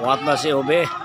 Kuat na si Ube.